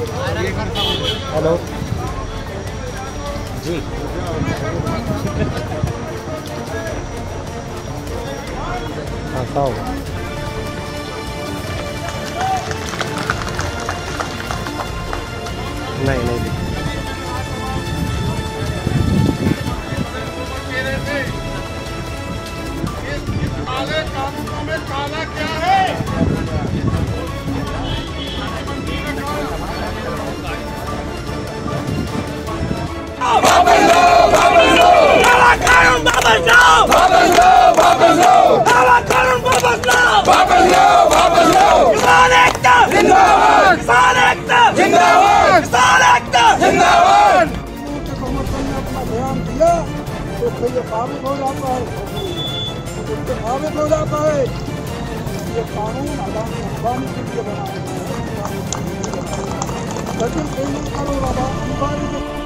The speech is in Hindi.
हेलो। जी। हाँ होगा नहीं नहीं दिखा। काले कानूनों में काला क्या है? साबित हो जाता है। इससे साबित हो जाता है। ये कानून आदमी अंबानी के लिए बना। है लेकिन कोई करोड़ अंबानी के